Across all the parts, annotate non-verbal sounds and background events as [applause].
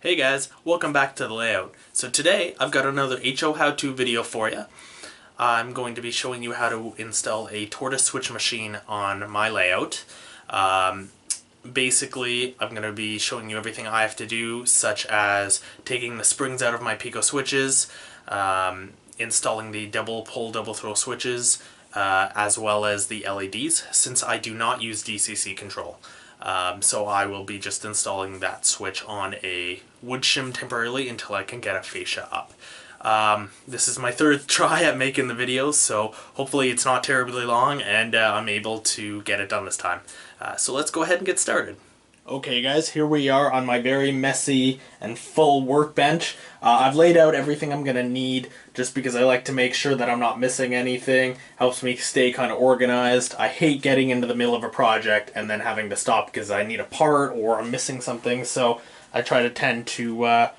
Hey guys, welcome back to the layout. So today I've got another HO how-to video for you. I'm going to be showing you how to install a tortoise switch machine on my layout. Um, basically, I'm going to be showing you everything I have to do, such as taking the springs out of my Peco switches, um, installing the double pull, double throw switches, uh, as well as the LEDs, since I do not use DCC control. Um, so I will be just installing that switch on a wood shim temporarily until I can get a fascia up. Um, this is my third [laughs] try at making the video, so hopefully it's not terribly long and uh, I'm able to get it done this time. Uh, so let's go ahead and get started. Okay guys, here we are on my very messy and full workbench. Uh, I've laid out everything I'm going to need just because I like to make sure that I'm not missing anything. Helps me stay kind of organized. I hate getting into the middle of a project and then having to stop because I need a part or I'm missing something, so I try to tend to uh,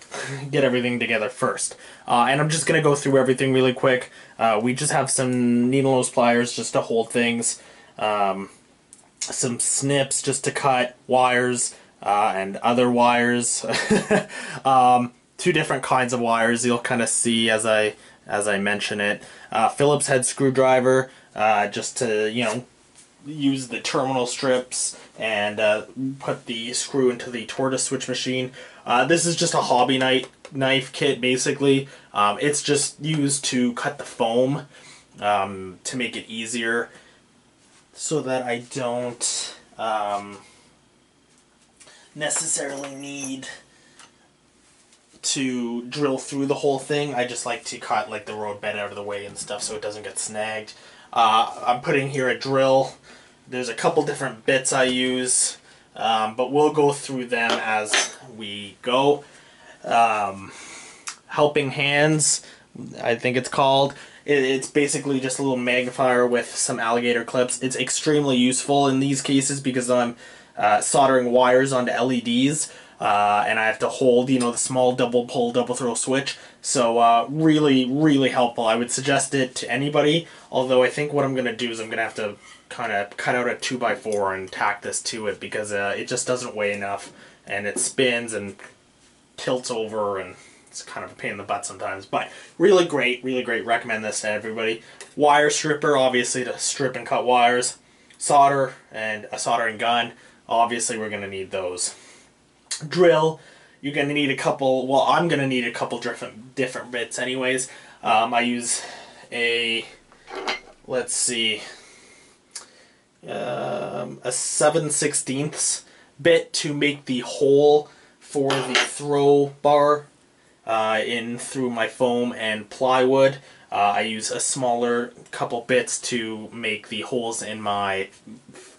[laughs] get everything together first. Uh, and I'm just going to go through everything really quick. Uh, we just have some needle nose pliers just to hold things. Um, some snips just to cut wires uh, and other wires. [laughs] um, two different kinds of wires you'll kind of see as I as I mention it. Uh, Phillips head screwdriver uh, just to you know use the terminal strips and uh, put the screw into the tortoise switch machine. Uh, this is just a hobby knife knife kit basically. Um, it's just used to cut the foam um, to make it easier so that I don't um, necessarily need to drill through the whole thing. I just like to cut like the road bed out of the way and stuff so it doesn't get snagged. Uh, I'm putting here a drill. There's a couple different bits I use, um, but we'll go through them as we go. Um, helping hands, I think it's called. It's basically just a little magnifier with some alligator clips. It's extremely useful in these cases because I'm uh, soldering wires onto LEDs. Uh, and I have to hold, you know, the small double pull, double throw switch. So uh, really, really helpful. I would suggest it to anybody, although I think what I'm going to do is I'm going to have to kind of cut out a 2x4 and tack this to it because uh, it just doesn't weigh enough and it spins and tilts over and it's kind of a pain in the butt sometimes, but really great, really great. Recommend this to everybody. Wire stripper, obviously to strip and cut wires. Solder and a soldering gun. Obviously, we're going to need those. Drill. You're going to need a couple. Well, I'm going to need a couple different different bits, anyways. Um, I use a. Let's see. Um, a 7 16ths bit to make the hole for the throw bar uh, in through my foam and plywood. Uh, I use a smaller couple bits to make the holes in my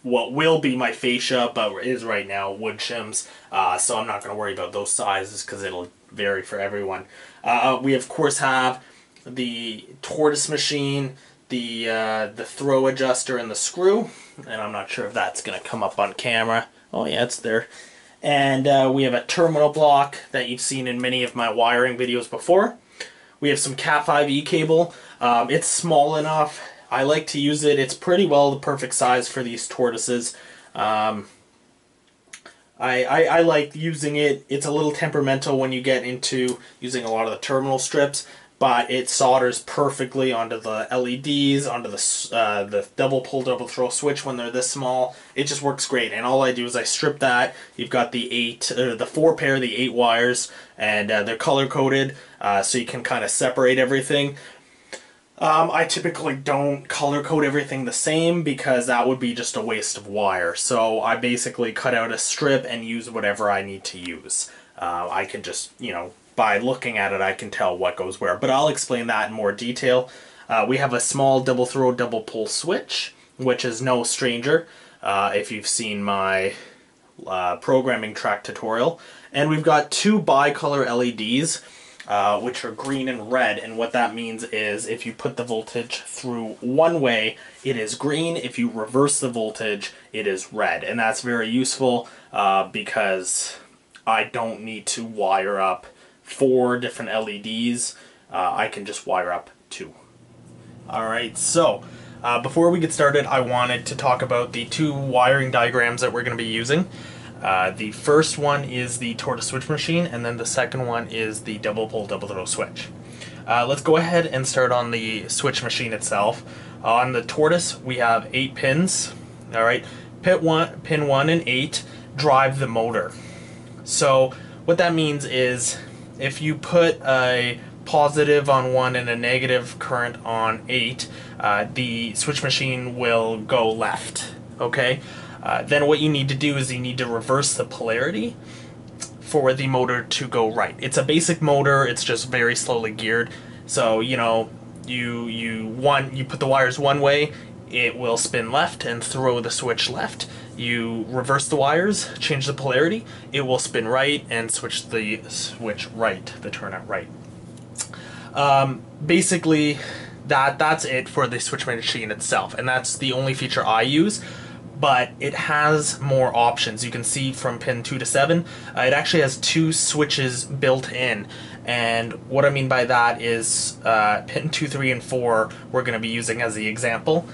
what will be my fascia, but is right now wood shims. Uh, so I'm not going to worry about those sizes because it'll vary for everyone. Uh, we of course have the tortoise machine, the uh, the throw adjuster, and the screw. And I'm not sure if that's going to come up on camera. Oh yeah, it's there. And uh, we have a terminal block that you've seen in many of my wiring videos before. We have some Cat5e cable. Um, it's small enough. I like to use it. It's pretty well the perfect size for these tortoises. Um, I, I, I, like using it. It's a little temperamental when you get into using a lot of the terminal strips, but it solders perfectly onto the LEDs, onto the uh, the double pull, double throw switch when they're this small. It just works great. And all I do is I strip that. You've got the eight, uh, the four pair, the eight wires, and uh, they're color coded, uh, so you can kind of separate everything. Um, I typically don't color code everything the same because that would be just a waste of wire. So I basically cut out a strip and use whatever I need to use. Uh, I can just, you know, by looking at it, I can tell what goes where. But I'll explain that in more detail. Uh, we have a small double throw, double pull switch, which is no stranger uh, if you've seen my uh, programming track tutorial. And we've got two bicolor LEDs, uh, which are green and red. And what that means is if you put the voltage through one way, it is green. If you reverse the voltage, it is red. And that's very useful uh, because I don't need to wire up four different LEDs, uh, I can just wire up two. Alright, so uh, before we get started, I wanted to talk about the two wiring diagrams that we're going to be using. Uh, the first one is the tortoise switch machine, and then the second one is the double pole double throw switch. Uh, let's go ahead and start on the switch machine itself. on the tortoise, we have eight pins. All right, pin one, pin one and eight drive the motor. So what that means is if you put a positive on one and a negative current on eight, uh, the switch machine will go left. Okay. Uh, then what you need to do is you need to reverse the polarity for the motor to go right. It's a basic motor. It's just very slowly geared. So you know, you you one you put the wires one way, it will spin left and throw the switch left. You reverse the wires, change the polarity, it will spin right and switch the switch right, the turnout right. Um, basically, that that's it for the switch machine itself, and that's the only feature I use but it has more options. You can see from pin 2 to 7, uh, it actually has two switches built in. And what I mean by that is uh, pin 2, 3, and 4 we're going to be using as the example.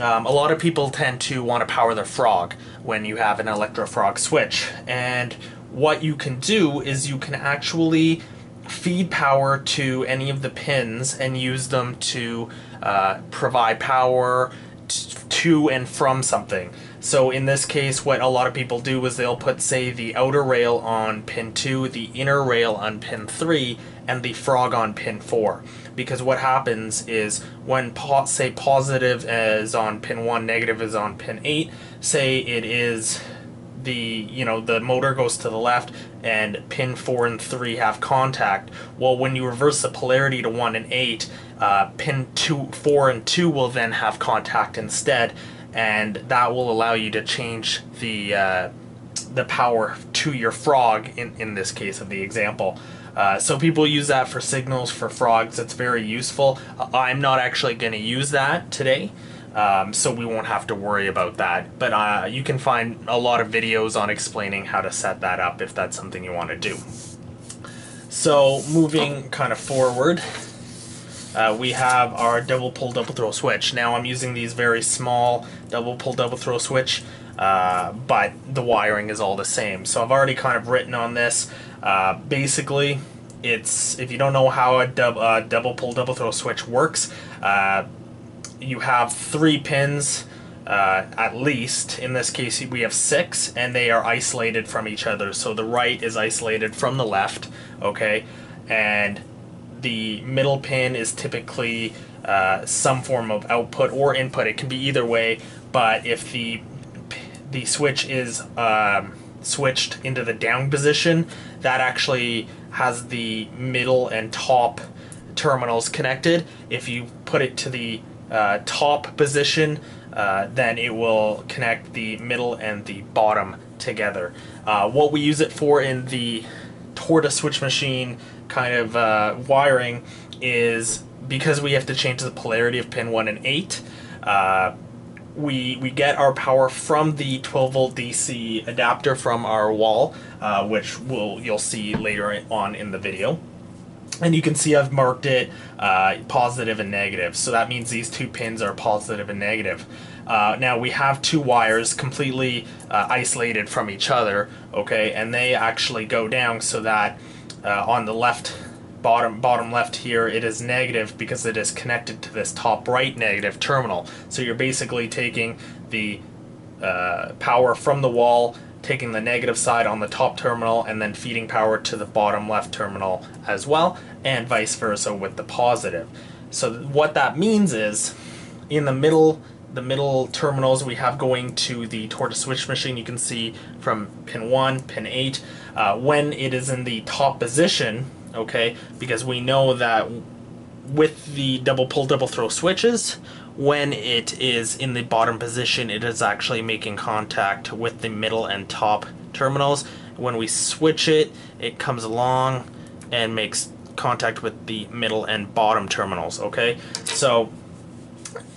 Um, a lot of people tend to want to power their frog when you have an electrofrog switch. And what you can do is you can actually feed power to any of the pins and use them to uh, provide power to and from something. So in this case, what a lot of people do is they'll put, say, the outer rail on pin 2, the inner rail on pin 3, and the frog on pin 4. Because what happens is when, po say, positive is on pin 1, negative is on pin 8, say it is the you know the motor goes to the left and pin 4 and 3 have contact well when you reverse the polarity to 1 and 8 uh, pin 2 4 and 2 will then have contact instead and that will allow you to change the uh, the power to your frog in, in this case of the example. Uh, so people use that for signals for frogs. It's very useful. Uh, I'm not actually going to use that today, um, so we won't have to worry about that. But uh, you can find a lot of videos on explaining how to set that up if that's something you want to do. So moving kind of forward, uh, we have our double pull double throw switch. Now I'm using these very small double pull double throw switch, uh, but the wiring is all the same. So I've already kind of written on this. Uh, basically, it's if you don't know how a dub, uh, double pull double throw switch works, uh, you have three pins. Uh, at least in this case we have six and they are isolated from each other so the right is isolated from the left okay and the middle pin is typically uh, some form of output or input. It can be either way, but if the the switch is um, switched into the down position, that actually has the middle and top terminals connected. If you put it to the uh, top position, uh, then it will connect the middle and the bottom together. Uh, what we use it for in the tortoise switch machine kind of uh, wiring is because we have to change the polarity of pin 1 and 8, uh, we, we get our power from the 12 volt DC adapter from our wall, uh, which we'll, you'll see later on in the video. And you can see I've marked it uh, positive and negative, so that means these two pins are positive and negative. Uh, now we have two wires completely uh, isolated from each other, okay, and they actually go down so that uh, on the left bottom bottom left here it is negative because it is connected to this top right negative terminal. So you're basically taking the uh, power from the wall taking the negative side on the top terminal and then feeding power to the bottom left terminal as well and vice versa with the positive. So what that means is in the middle the middle terminals we have going to the tortoise switch machine. You can see from pin 1 pin 8 uh, when it is in the top position, okay, because we know that with the double pull double throw switches, when it is in the bottom position, it is actually making contact with the middle and top terminals. When we switch it, it comes along and makes contact with the middle and bottom terminals, okay? So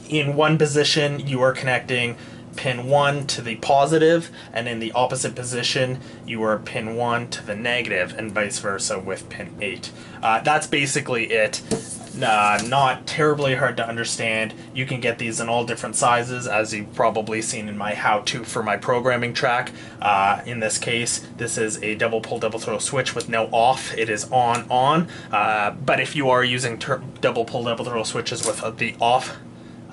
in one position, you are connecting pin 1 to the positive, and in the opposite position, you are pin 1 to the negative, and vice versa with pin 8. Uh, that's basically it. uh, not terribly hard to understand. You can get these in all different sizes, as you've probably seen in my how-to for my programming track. Uh, in this case, this is a double pull, double throw switch with no off. It is on, on. Uh, but if you are using double pull, double throw switches with the off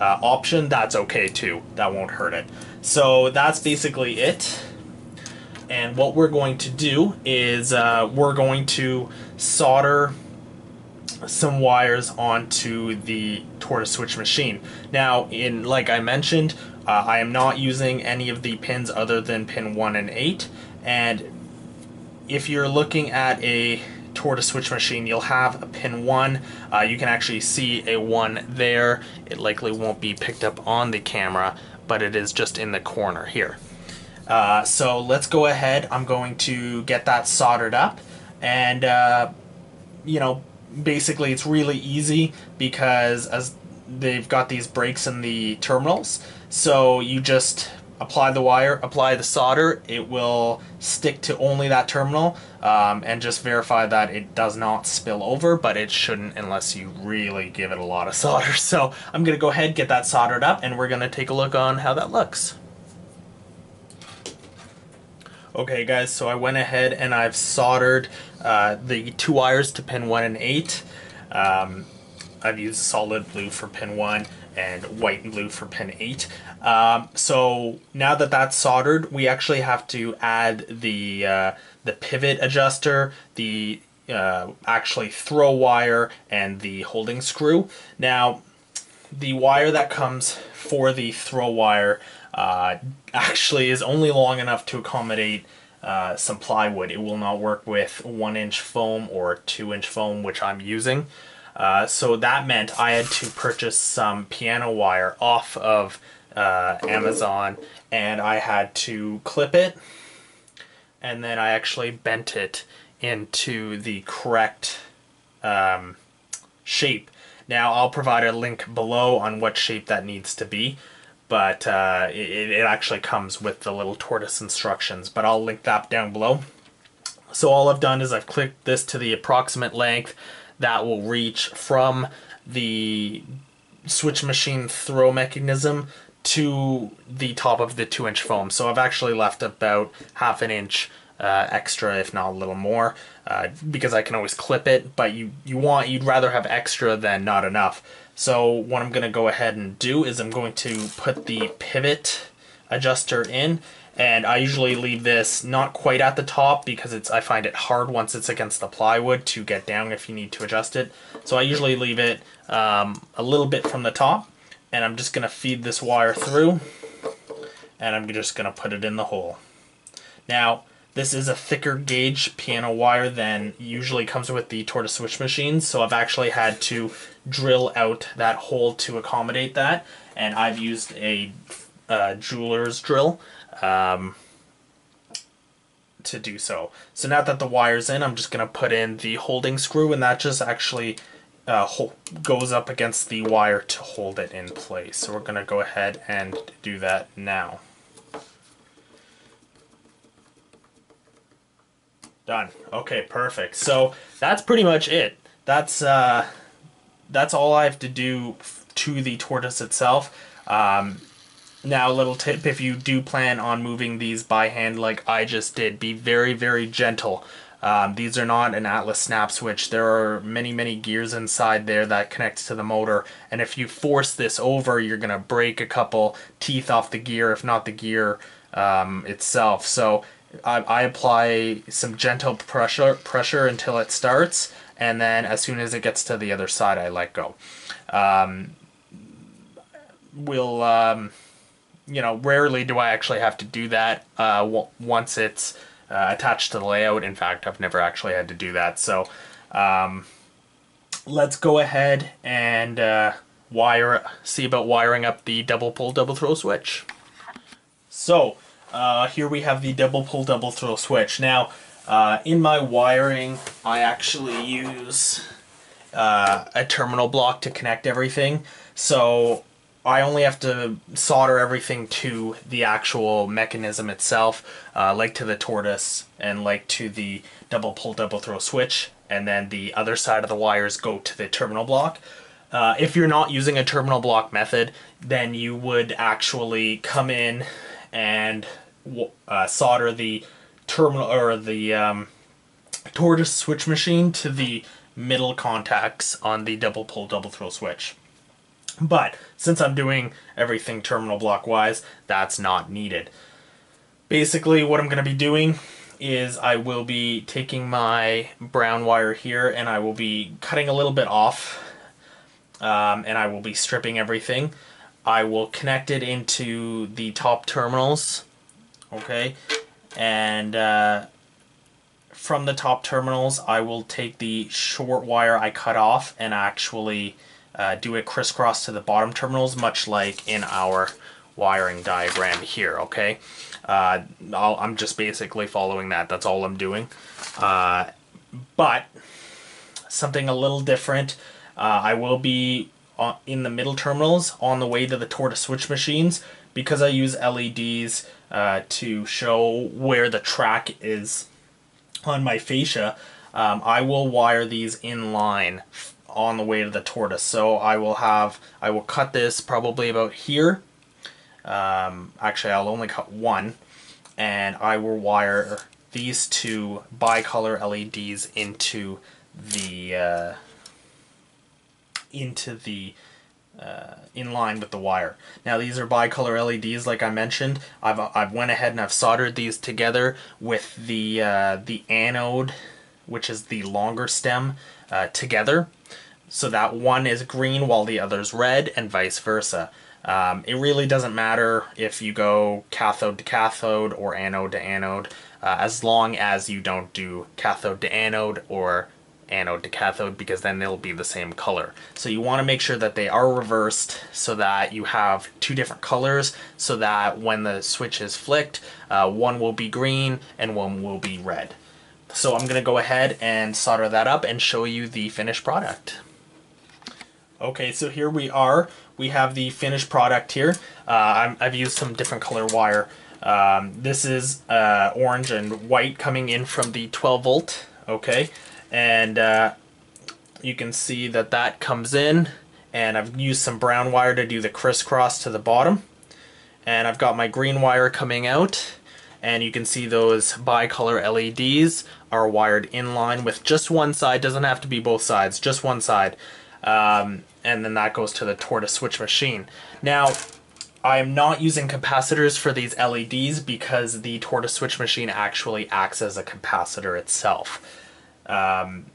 uh, option, that's okay too. That won't hurt it. So that's basically it. And what we're going to do is uh, we're going to solder some wires onto the tortoise switch machine. Now, in like I mentioned, uh, I am not using any of the pins other than pin 1 and 8. And if you're looking at a tortoise switch machine, you'll have a pin 1. Uh, you can actually see a 1 there. It likely won't be picked up on the camera, but it is just in the corner here. Uh, so let's go ahead. I'm going to get that soldered up and, uh, you know, basically it's really easy because as they've got these breaks in the terminals so you just apply the wire apply the solder it will stick to only that terminal um, and just verify that it does not spill over but it shouldn't unless you really give it a lot of [laughs] solder. So I'm gonna go ahead and get that soldered up and we're gonna take a look on how that looks. Okay guys, so I went ahead and I've soldered uh, the two wires to pin 1 and 8. Um, I've used solid blue for pin 1 and white and blue for pin 8. Um, so now that that's soldered, we actually have to add the, uh, the pivot adjuster, the uh, actually throw wire, and the holding screw. Now, the wire that comes for the throw wire uh, actually is only long enough to accommodate uh, some plywood. It will not work with one inch foam or two inch foam, which I'm using. Uh, so that meant I had to purchase some piano wire off of uh, Amazon and I had to clip it and then I actually bent it into the correct um, shape. Now I'll provide a link below on what shape that needs to be but uh, it, it actually comes with the little tortoise instructions, but I'll link that down below. So all I've done is I've clicked this to the approximate length that will reach from the switch machine throw mechanism to the top of the two inch foam. So I've actually left about half an inch uh, extra, if not a little more, uh, because I can always clip it, but you, you want, you'd rather have extra than not enough. So what I'm going to go ahead and do is I'm going to put the pivot adjuster in and I usually leave this not quite at the top because it's I find it hard once it's against the plywood to get down if you need to adjust it. So I usually leave it um, a little bit from the top and I'm just going to feed this wire through and I'm just going to put it in the hole. Now this is a thicker gauge piano wire than usually comes with the tortoise switch machines, so I've actually had to drill out that hole to accommodate that, and I've used a uh, jeweler's drill um, to do so. So now that the wire's in, I'm just going to put in the holding screw, and that just actually uh, goes up against the wire to hold it in place. So we're going to go ahead and do that now. Done. Okay, perfect. So that's pretty much it. That's uh, that's all I have to do to the tortoise itself. Um, now, a little tip: if you do plan on moving these by hand, like I just did, be very, very gentle. Um, these are not an Atlas snap switch. There are many, many gears inside there that connect to the motor. And if you force this over, you're going to break a couple teeth off the gear, if not the gear um, itself. So I, I apply some gentle pressure pressure until it starts, and then as soon as it gets to the other side, I let go. Um, will um, you know, rarely do I actually have to do that uh, once it's uh, attached to the layout. In fact, I've never actually had to do that. So um, let's go ahead and uh, wire, see about wiring up the double pull, double throw switch. So uh, here we have the double pull double throw switch. Now, uh, in my wiring, I actually use uh, a terminal block to connect everything. So I only have to solder everything to the actual mechanism itself, uh, like to the tortoise and like to the double pull double throw switch, and then the other side of the wires go to the terminal block. Uh, if you're not using a terminal block method, then you would actually come in and uh, solder the terminal or the um, tortoise switch machine to the middle contacts on the double pull double throw switch. But since I'm doing everything terminal block wise, that's not needed. Basically what I'm going to be doing is I will be taking my brown wire here and I will be cutting a little bit off um, and I will be stripping everything. I will connect it into the top terminals, okay, and uh, from the top terminals I will take the short wire I cut off and actually uh, do it crisscross to the bottom terminals, much like in our wiring diagram here, okay? Uh, i am just basically following that. That's all I'm doing. Uh, but something a little different. Uh, I will be in the middle terminals on the way to the tortoise switch machines because I use LEDs uh, to show where the track is on my fascia. Um, I will wire these in line on the way to the tortoise. So I will have, I will cut this probably about here. Um, actually, I'll only cut one. And I will wire these two bicolor LEDs into the, uh, into the, uh, in line with the wire. Now these are bicolor LEDs like I mentioned. I've, I've went ahead and I've soldered these together with the, uh, the anode, which is the longer stem, uh, together so that one is green while the other's red and vice versa. Um, it really doesn't matter if you go cathode to cathode or anode to anode, uh, as long as you don't do cathode to anode or anode to cathode because then they'll be the same color. So you want to make sure that they are reversed so that you have two different colors so that when the switch is flicked, uh, one will be green and one will be red. So I'm going to go ahead and solder that up and show you the finished product. Okay, so here we are. We have the finished product here. Uh, i have used some different color wire. Um, this is uh, orange and white coming in from the 12 volt. Okay, and uh, you can see that that comes in. And I've used some brown wire to do the crisscross to the bottom. And I've got my green wire coming out. And you can see those bicolor LEDs are wired in line with just one side. Doesn't have to be both sides, just one side. Um, and then that goes to the tortoise switch machine. Now, I am not using capacitors for these LEDs because the tortoise switch machine actually acts as a capacitor itself. Um,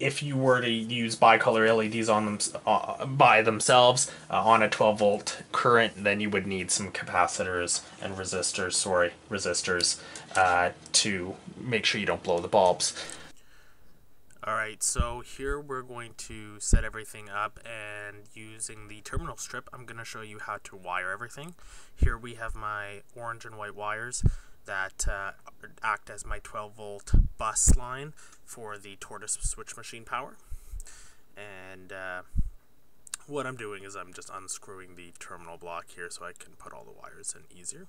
if you were to use bicolor LEDs on them uh, by themselves uh, on a 12 volt current, then you would need some capacitors and resistors, sorry, resistors, uh, to make sure you don't blow the bulbs. Alright, so here we're going to set everything up and using the terminal strip, I'm going to show you how to wire everything. Here we have my orange and white wires that uh, act as my 12 volt bus line for the tortoise switch machine power. And uh, what I'm doing is I'm just unscrewing the terminal block here so I can put all the wires in easier.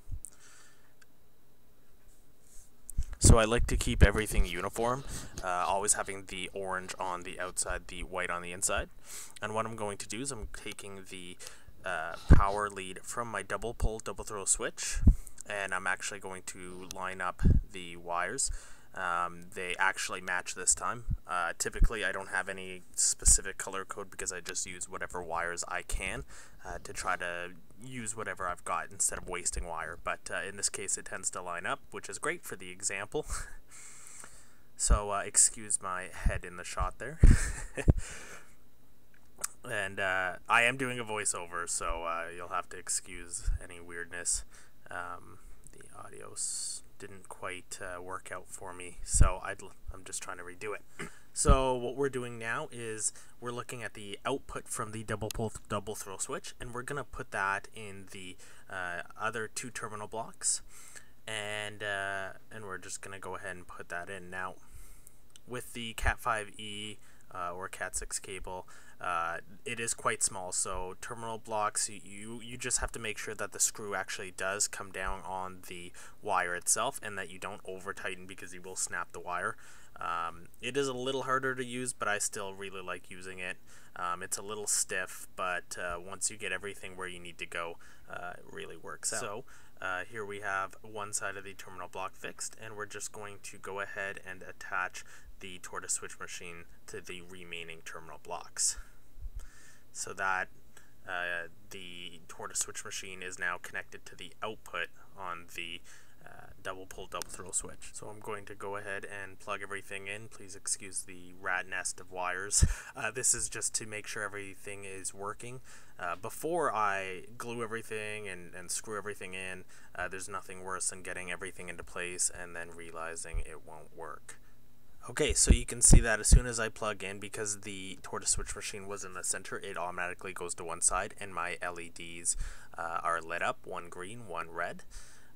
So I like to keep everything uniform, uh, always having the orange on the outside, the white on the inside. And what I'm going to do is I'm taking the uh, power lead from my double pull double throw switch and I'm actually going to line up the wires. Um, they actually match this time. Uh, typically I don't have any specific color code because I just use whatever wires I can uh, to try to use whatever I've got instead of wasting wire. But uh, in this case, it tends to line up, which is great for the example. [laughs] so uh, excuse my head in the shot there. [laughs] and uh, I am doing a voiceover, so uh, you'll have to excuse any weirdness. Um, the audio didn't quite uh, work out for me, so I'm just trying to redo it. [clears throat] So what we're doing now is we're looking at the output from the double pull double throw switch and we're gonna put that in the uh, other two terminal blocks and uh, and we're just gonna go ahead and put that in now with the cat 5e uh, or Cat six cable. Uh, it is quite small, so terminal blocks you you just have to make sure that the screw actually does come down on the wire itself, and that you don't over tighten because you will snap the wire. Um, it is a little harder to use, but I still really like using it. Um, it's a little stiff, but uh, once you get everything where you need to go, uh, it really works out. So uh, here we have one side of the terminal block fixed, and we're just going to go ahead and attach the tortoise switch machine to the remaining terminal blocks. So that uh, the tortoise switch machine is now connected to the output on the uh, double pull double throw switch. So I'm going to go ahead and plug everything in. Please excuse the rat nest of wires. [laughs] Uh, this is just to make sure everything is working. Uh, before I glue everything and, and screw everything in, uh, there's nothing worse than getting everything into place and then realizing it won't work. Okay, so you can see that as soon as I plug in, because the tortoise switch machine was in the center, it automatically goes to one side, and my LEDs uh, are lit up, one green, one red.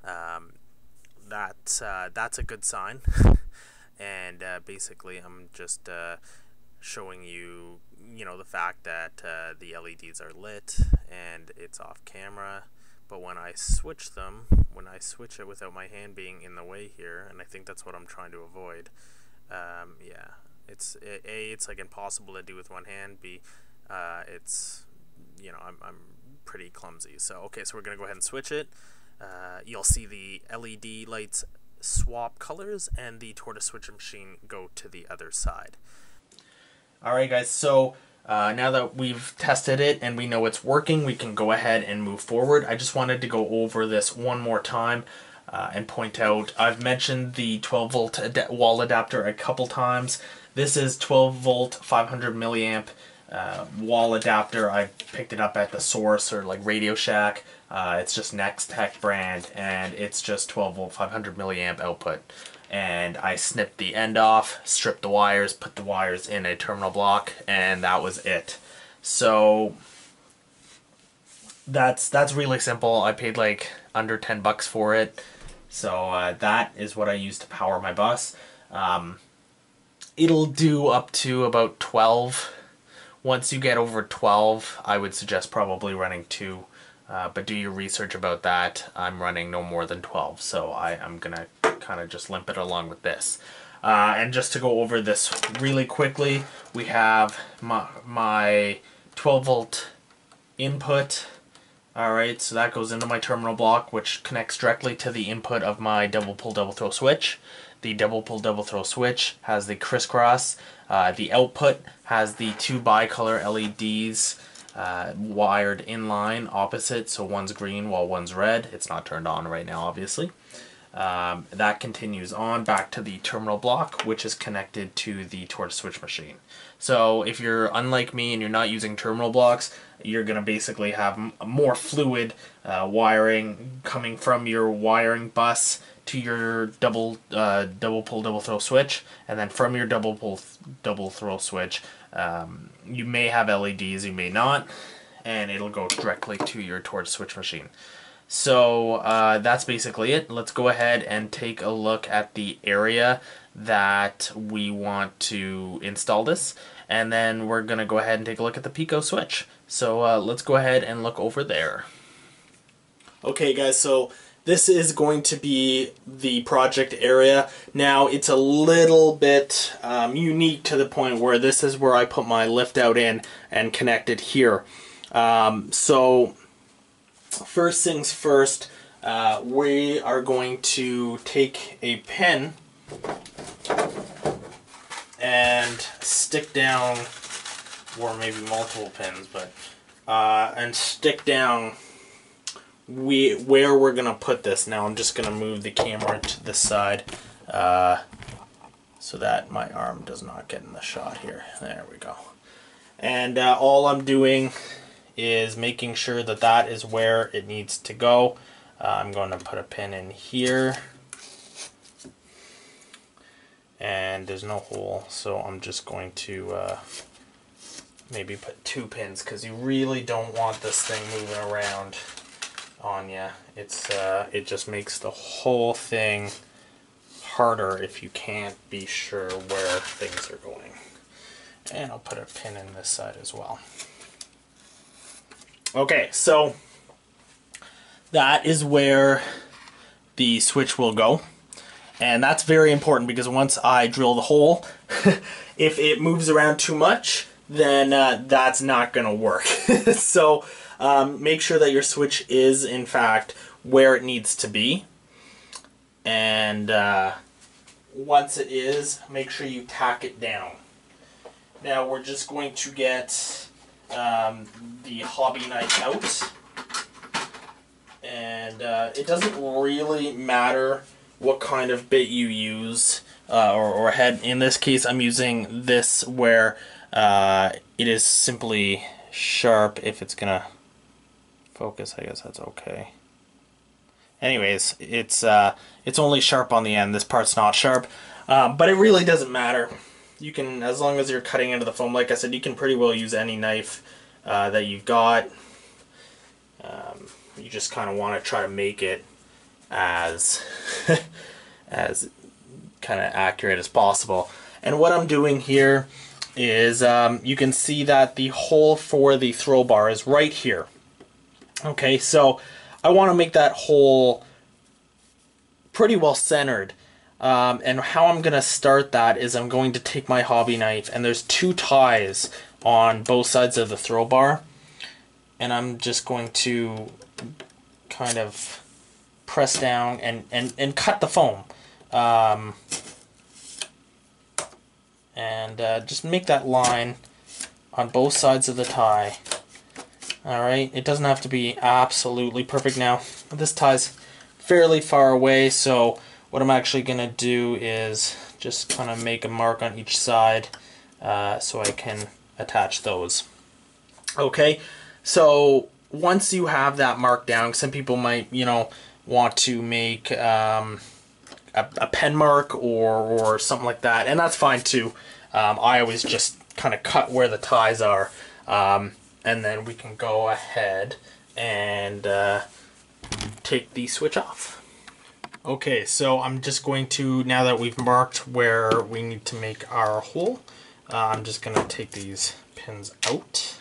Um, that uh, that's a good sign. [laughs] and uh, basically, I'm just uh, showing you, you know, the fact that uh, the LEDs are lit and it's off camera. But when I switch them, when I switch it without my hand being in the way here, and I think that's what I'm trying to avoid. Um, yeah, it's a it's like impossible to do with one hand. B, uh, it's you know I'm I'm pretty clumsy. So okay, so we're gonna go ahead and switch it uh, you'll see the LED lights swap colors and the tortoise switch machine go to the other side. Alright guys, so uh, now that we've tested it and we know it's working, we can go ahead and move forward. I just wanted to go over this one more time uh, and point out, I've mentioned the 12 volt ad wall adapter a couple times. This is 12 volt 500 milliamp uh, wall adapter. I picked it up at the source or like Radio Shack. Uh, it's just Nexxtech brand and it's just 12 volt 500 milliamp output. And I snipped the end off, stripped the wires, put the wires in a terminal block, and that was it. So that's that's really simple. I paid like under 10 bucks for it. So uh, that is what I use to power my bus. Um, it'll do up to about 12. Once you get over 12, I would suggest probably running two uh, but do your research about that. I'm running no more than 12, so I, am going to kind of just limp it along with this. Uh, and just to go over this really quickly, we have my, my 12 volt input. Alright, so that goes into my terminal block, which connects directly to the input of my double pull double throw switch. The double pull double throw switch has the crisscross. Uh, the output has the two bicolor LEDs uh, wired in line opposite, so one's green while one's red. It's not turned on right now, obviously. Um, that continues on back to the terminal block, which is connected to the tortoise switch machine. So if you're unlike me and you're not using terminal blocks, you're going to basically have more fluid uh, wiring coming from your wiring bus to your double uh, double pull double throw switch, and then from your double pull double throw switch um, you may have LEDs, you may not, and it'll go directly to your torch switch machine. So uh, that's basically it. Let's go ahead and take a look at the area that we want to install this and then we're going to go ahead and take a look at the Peco switch. So uh, let's go ahead and look over there. Okay guys, so this is going to be the project area. Now it's a little bit um, unique to the point where this is where I put my lift out in and connect it here. Um, so first things first, uh, we are going to take a pin and stick down, or maybe multiple pins, but uh, and stick down we where we're gonna put this. Now I'm just gonna move the camera to the side uh, so that my arm does not get in the shot here. There we go. And uh, all I'm doing is making sure that that is where it needs to go. Uh, I'm going to put a pin in here. And there's no hole, so I'm just going to uh, maybe put two pins because you really don't want this thing moving around on you. It's uh, it just makes the whole thing harder if you can't be sure where things are going. And I'll put a pin in this side as well. Okay, so that is where the switch will go. And that's very important because once I drill the hole, [laughs] if it moves around too much, then uh, that's not going to work. [laughs] so um, make sure that your switch is, in fact, where it needs to be. And uh, once it is, make sure you tack it down. Now we're just going to get um, the hobby knife out. And uh, it doesn't really matter what kind of bit you use uh, or, or head. In this case, I'm using this where uh, it is simply sharp if it's gonna focus. I guess that's okay. Anyways, it's uh, it's only sharp on the end. This part's not sharp, um, but it really doesn't matter. You can, as long as you're cutting into the foam, like I said, you can pretty well use any knife uh, that you've got. Um, you just kind of want to try to make it as [laughs] as kind of accurate as possible. And what I'm doing here is um, you can see that the hole for the throw bar is right here. Okay, so I want to make that hole pretty well centered. Um, and how I'm going to start that is I'm going to take my hobby knife and there's two ties on both sides of the throw bar. And I'm just going to kind of press down and, and, and cut the foam. Um, and uh, just make that line on both sides of the tie. Alright, it doesn't have to be absolutely perfect now. This tie's fairly far away, so what I'm actually going to do is just kind of make a mark on each side uh, so I can attach those. Okay, so once you have that mark down, some people might, you know, want to make um, a, a, pen mark or, or something like that, and that's fine too. Um, I always just kind of cut where the ties are, um, and then we can go ahead and uh, take the switch off. Okay, so I'm just going to, now that we've marked where we need to make our hole, uh, I'm just going to take these pins out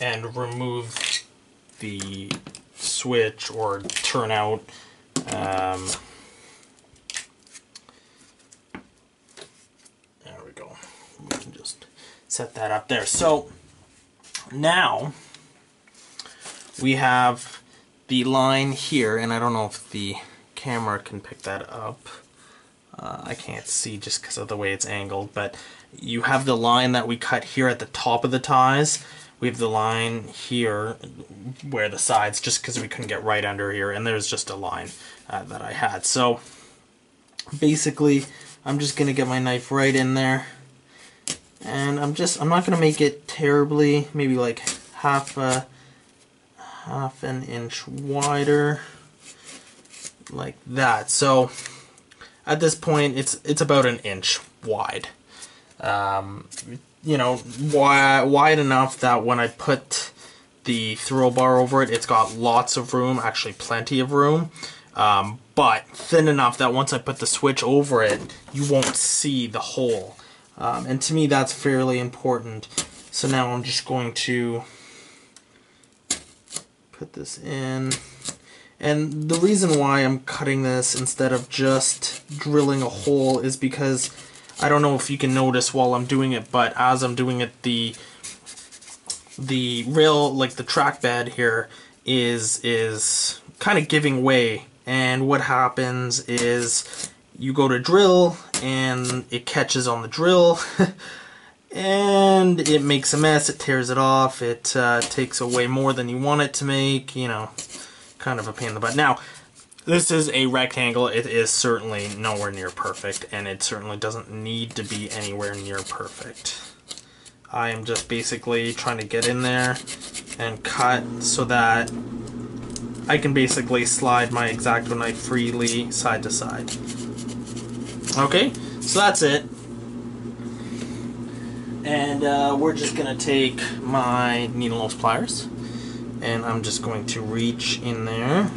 and remove the switch or turn out um, there we go. We can just set that up there. So now we have the line here and I don't know if the camera can pick that up uh, I can't see just because of the way it's angled but you have the line that we cut here at the top of the ties we have the line here where the sides, just because we couldn't get right under here, and there's just a line uh, that I had. So basically, I'm just gonna get my knife right in there, and I'm just, I'm not gonna make it terribly, maybe like half a, half an inch wider, like that. So at this point, it's it's about an inch wide. Um, you know, wide, wide enough that when I put the throw bar over it, it's got lots of room, actually plenty of room. Um, but thin enough that once I put the switch over it, you won't see the hole. Um, and to me, that's fairly important. So now I'm just going to put this in. And the reason why I'm cutting this instead of just drilling a hole is because I don't know if you can notice while I'm doing it, but as I'm doing it, the the rail, like the track bed here, is is kind of giving way. And what happens is you go to drill and it catches on the drill [laughs] and it makes a mess, it tears it off, it uh, takes away more than you want it to make, you know, kind of a pain in the butt. Now, this is a rectangle. It is certainly nowhere near perfect, and it certainly doesn't need to be anywhere near perfect. I am just basically trying to get in there and cut so that I can basically slide my X-Acto knife freely side to side. Okay, so that's it. And uh, we're just going to take my needle nose pliers and I'm just going to reach in there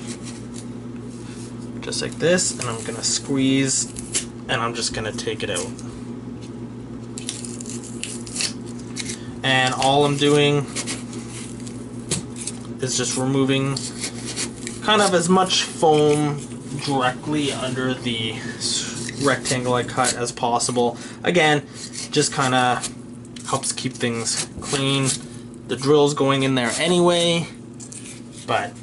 just like this, and I'm gonna squeeze, and I'm just gonna take it out. and all I'm doing is just removing kind of as much foam directly under the rectangle I cut as possible. Again, just kind of helps keep things clean. The drill's going in there anyway, but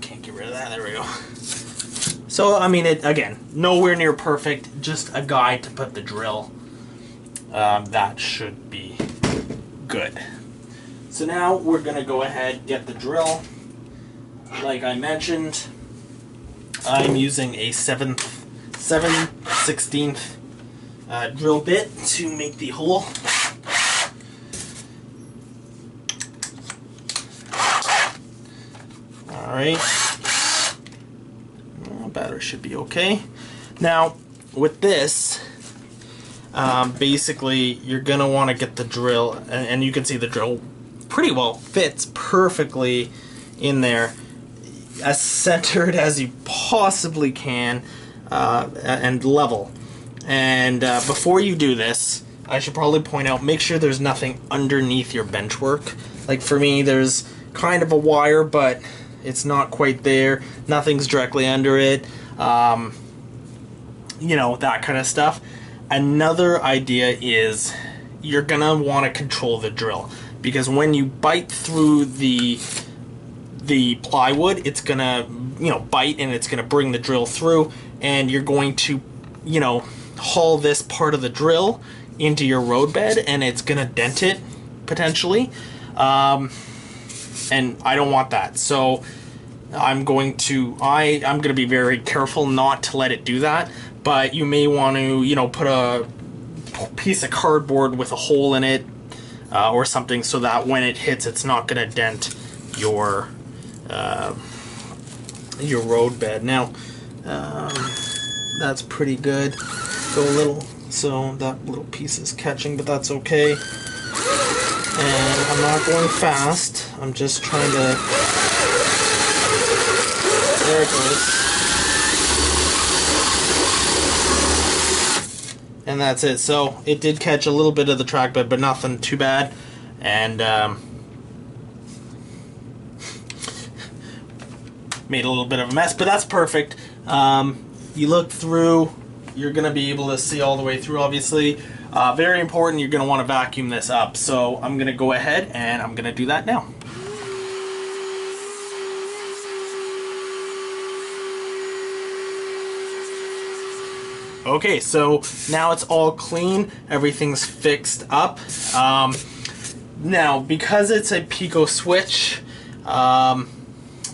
can't get rid of that. There we go. So, I mean, it again, nowhere near perfect, just a guide to put the drill. Um, that should be good. So now we're going to go ahead get the drill. Like I mentioned, I'm using a 7th, 7 16th uh, drill bit to make the hole. Alright. Battery should be okay. Now, with this, um, basically, you're going to want to get the drill, and, and you can see the drill pretty well fits perfectly in there as [laughs] centered as you possibly can uh, and level. And uh, before you do this, I should probably point out make sure there's nothing underneath your bench work. Like for me, there's kind of a wire, but it's not quite there. Nothing's directly under it. Um, you know, that kind of stuff. Another idea is you're gonna want to control the drill because when you bite through the the plywood, it's gonna you know bite and it's gonna bring the drill through, and you're going to you know haul this part of the drill into your roadbed, and it's gonna dent it potentially, um, and I don't want that. So I'm going to I I'm to be very careful not to let it do that. But you may want to you know put a piece of cardboard with a hole in it uh, or something so that when it hits, it's not to dent your uh, your road bed. Now, um, that's pretty good. Go a little, so that little piece is catching, but that's okay. And I'm not going fast. I'm just trying to. There it goes. And that's it. So it did catch a little bit of the track bed, but nothing too bad. And um, [laughs] made a little bit of a mess, but that's perfect. Um, you look through, you're going to be able to see all the way through, obviously. Uh, very important, you're going to want to vacuum this up. So I'm going to go ahead and I'm going to do that now. Okay, so now it's all clean, everything's fixed up. Um, now, because it's a Peco switch, um,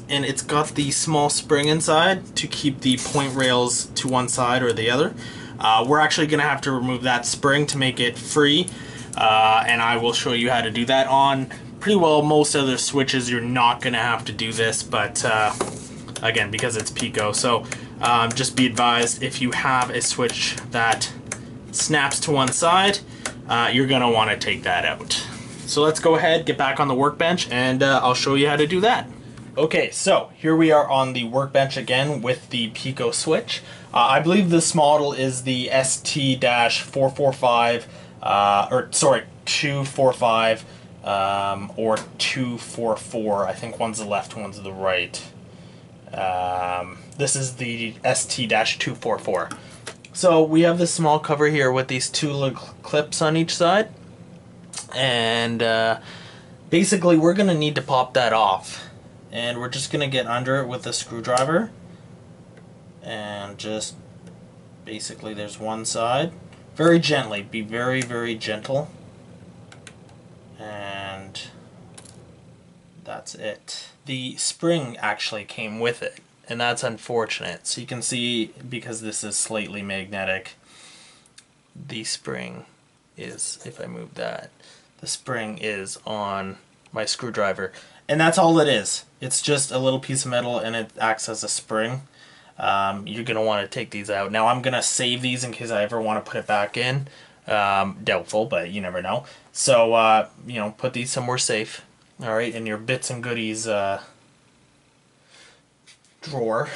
and it's got the small spring inside to keep the point rails to one side or the other, uh, we're actually going to have to remove that spring to make it free, uh, and I will show you how to do that on pretty well most other switches. You're not going to have to do this, but uh, again, because it's Peco. So um, just be advised if you have a switch that snaps to one side, uh, you're going to want to take that out. So let's go ahead, get back on the workbench, and uh, I'll show you how to do that. Okay, so here we are on the workbench again with the Peco switch. Uh, I believe this model is the ST-445, uh, or sorry, 245, um, or 244. I think one's the left, one's the right. Um, this is the ST-244. So we have this small cover here with these two little clips on each side. And uh, basically we're going to need to pop that off. And we're just going to get under it with a screwdriver. And just basically there's one side. Very gently. Be very, very gentle. And that's it. The spring actually came with it and that's unfortunate. So you can see, because this is slightly magnetic, the spring is, if I move that, the spring is on my screwdriver. And that's all it is. It's just a little piece of metal and it acts as a spring. Um, you're going to want to take these out. Now I'm going to save these in case I ever want to put it back in. Um, doubtful, but you never know. So, uh, you know, put these somewhere safe. Alright, in your bits and goodies uh, drawer.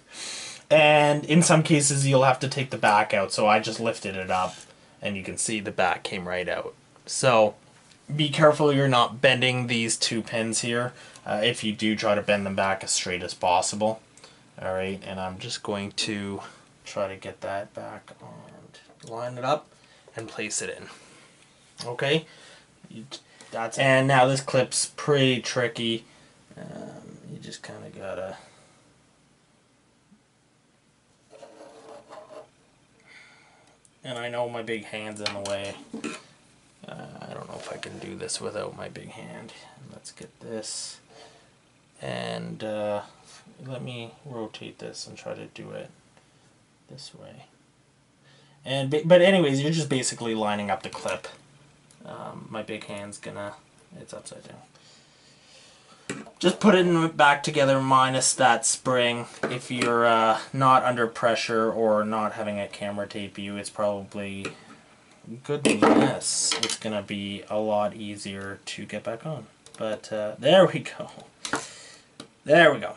[laughs] and in some cases, you'll have to take the back out. So I just lifted it up, and you can see the back came right out. So be careful you're not bending these two pins here. Uh, if you do, try to bend them back as straight as possible. All right, and I'm just going to try to get that back and line it up and place it in. Okay, that's and now this clip's pretty tricky. Um, you just kind of gotta. And I know my big hand's in the way. Uh, I don't know if I can do this without my big hand. Let's get this. And uh, let me rotate this and try to do it this way. And But anyways, you're just basically lining up the clip. Um, my big hand's gonna, it's upside down. Just put it back together minus that spring. If you're uh, not under pressure or not having a camera tape you, it's probably goodness, it's gonna be a lot easier to get back on. But uh, there we go. There we go.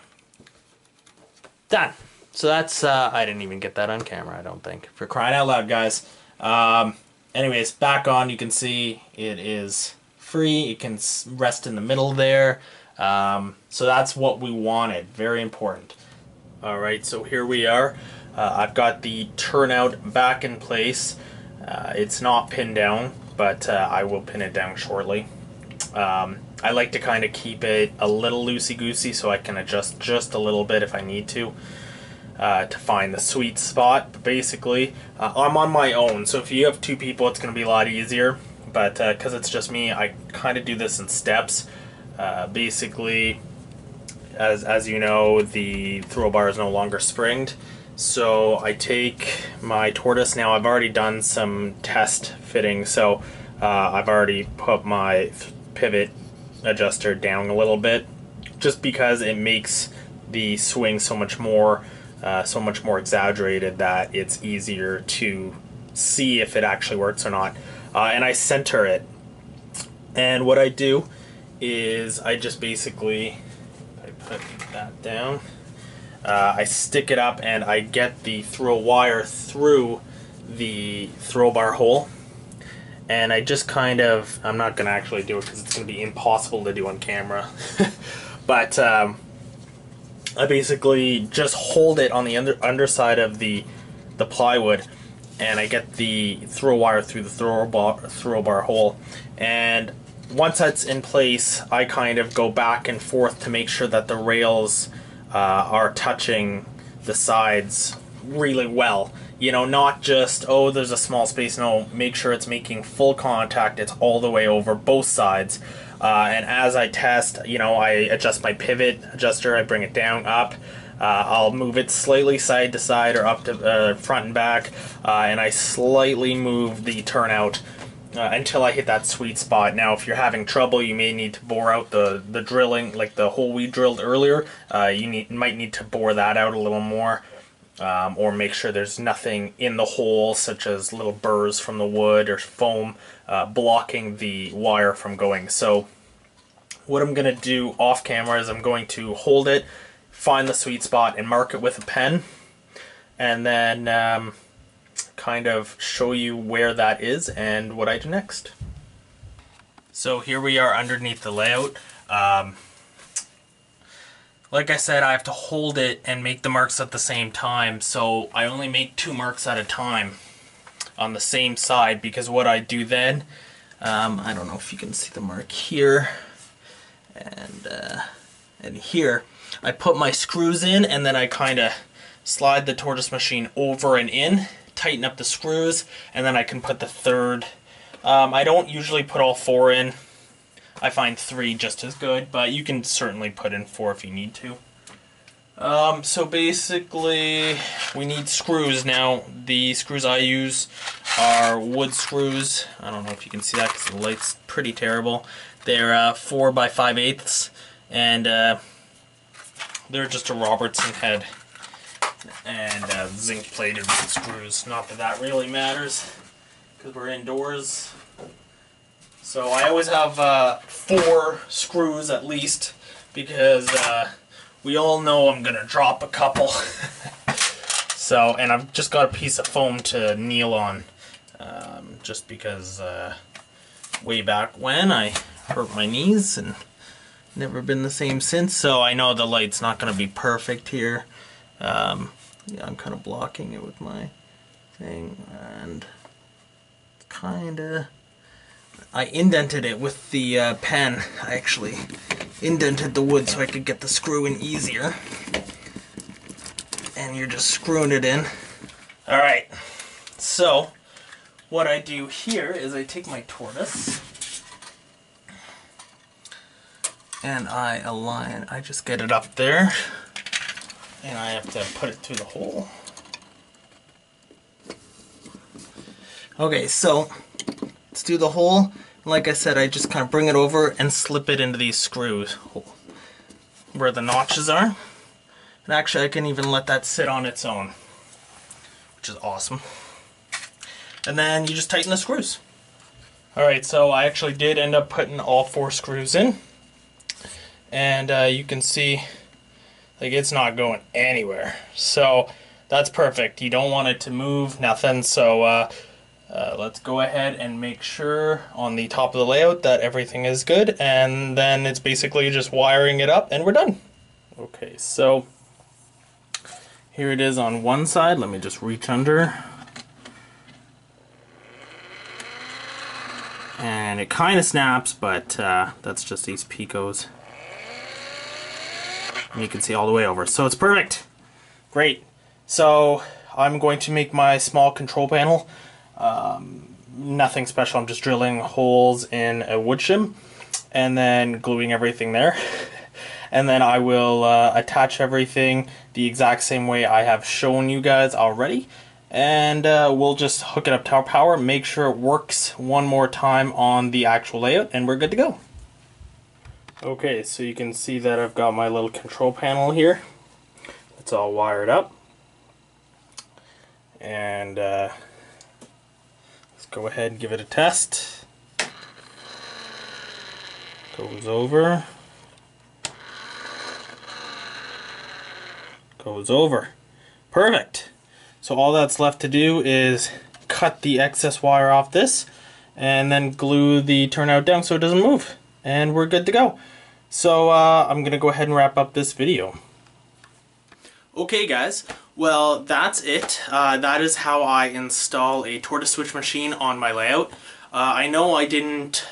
Done. So that's, uh, I didn't even get that on camera, I don't think. For crying out loud, guys. Um, anyways, back on, you can see it is free. It can rest in the middle there. Um, so that's what we wanted. Very important. All right, so here we are. Uh, I've got the turnout back in place. Uh, it's not pinned down, but uh, I will pin it down shortly. Um, I like to kind of keep it a little loosey-goosey so I can adjust just a little bit if I need to. Uh, to find the sweet spot. But basically, uh, I'm on my own, so if you have two people, it's going to be a lot easier. But because uh, it's just me, I kind of do this in steps. Uh, basically, as, as you know, the throw bar is no longer springed. So I take my tortoise now. I've already done some test fitting, so uh, I've already put my pivot adjuster down a little bit, just because it makes the swing so much more, uh, so much more exaggerated that it's easier to see if it actually works or not. Uh, and I center it, and what I do is I just basically I put that down. Uh, I stick it up and I get the throw wire through the throw bar hole. And I just kind of, I'm not going to actually do it because it's going to be impossible to do on camera. [laughs] but um, I basically just hold it on the under, underside of the, the plywood and I get the throw wire through the throw bar, throw bar hole. And once that's in place, I kind of go back and forth to make sure that the rails uh, are touching the sides really well. You know, not just, oh, there's a small space. No, make sure it's making full contact. It's all the way over both sides. Uh, and as I test, you know, I adjust my pivot adjuster. I bring it down, up. Uh, I'll move it slightly side to side or up to uh, front and back. Uh, and I slightly move the turnout uh, until I hit that sweet spot. Now, if you're having trouble, you may need to bore out the, the drilling, like the hole we drilled earlier. Uh, you need might need to bore that out a little more, um, or make sure there's nothing in the hole, such as little burrs from the wood or foam, uh, blocking the wire from going. So, what I'm gonna do off camera is I'm going to hold it, find the sweet spot, and mark it with a pen, and then. Um, kind of show you where that is and what I do next. So here we are underneath the layout. Um, like I said, I have to hold it and make the marks at the same time, so I only make two marks at a time on the same side because what I do then, um, I don't know if you can see the mark here and, uh, and here, I put my screws in and then I kind of slide the tortoise machine over and in tighten up the screws, and then I can put the third. Um, I don't usually put all four in. I find three just as good, but you can certainly put in four if you need to. Um, so basically, we need screws. Now, the screws I use are wood screws. I don't know if you can see that because the light's pretty terrible. They're uh, 4 by 5 eighths, and uh, they're just a Robertson head and uh, zinc plated screws. Not that that really matters because we're indoors. So I always have uh, four screws at least because uh, we all know I'm going to drop a couple. [laughs] so, and I've just got a piece of foam to kneel on um, just because uh, way back when I hurt my knees and never been the same since. So I know the light's not going to be perfect here. Um, yeah, I'm kind of blocking it with my thing and kind of I indented it with the uh, pen. I actually indented the wood so I could get the screw in easier. And you're just screwing it in. Alright, so what I do here is I take my tortoise and I align, I just get it up there and I have to put it through the hole. Okay, so let's do the hole. Like I said, I just kind of bring it over and slip it into these screws where the notches are. And actually, I can even let that sit on its own, which is awesome. And then you just tighten the screws. Alright, so I actually did end up putting all four screws in. And uh, you can see, like, it's not going anywhere. So, that's perfect. You don't want it to move, nothing. So, uh, uh, let's go ahead and make sure on the top of the layout that everything is good and then it's basically just wiring it up and we're done. Okay, so here it is on one side. Let me just reach under. And it kind of snaps, but uh, that's just these Pecos. And you can see all the way over. So it's perfect. Great. So I'm going to make my small control panel. Um, nothing special. I'm just drilling holes in a wood shim and then gluing everything there. [laughs] and then I will uh, attach everything the exact same way I have shown you guys already. And uh, we'll just hook it up to our power, make sure it works one more time on the actual layout, and we're good to go. Okay, so you can see that I've got my little control panel here. It's all wired up. And uh, let's go ahead and give it a test. Goes over. Goes over. Perfect. So all that's left to do is cut the excess wire off this and then glue the turnout down so it doesn't move. And we're good to go. So uh, I'm going to go ahead and wrap up this video. Okay guys, well that's it. Uh, that is how I install a tortoise switch machine on my layout. Uh, I know I didn't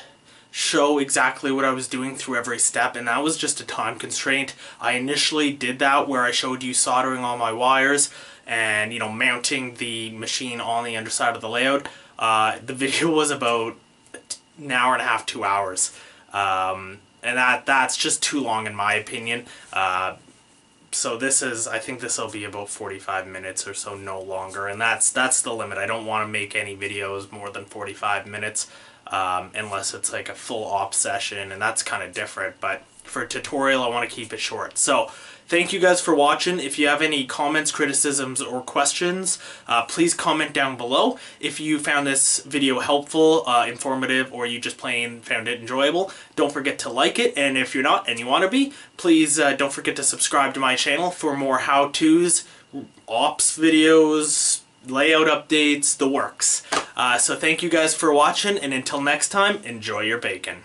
show exactly what I was doing through every step and that was just a time constraint. I initially did that where I showed you soldering all my wires and you know mounting the machine on the underside of the layout. Uh, the [laughs] video was about an hour and a half, two hours. Um, and that that's just too long in my opinion. Uh, so this is I think this will be about 45 minutes or so no longer. And that's that's the limit. I don't want to make any videos more than 45 minutes um, unless it's like a full op session. And that's kind of different. But for a tutorial I want to keep it short. So Thank you guys for watching. If you have any comments, criticisms, or questions, uh, please comment down below. If you found this video helpful, uh, informative, or you just plain found it enjoyable, don't forget to like it. And if you're not and you want to be, please uh, don't forget to subscribe to my channel for more how-tos, ops videos, layout updates, the works. Uh, so thank you guys for watching, and until next time, enjoy your bacon.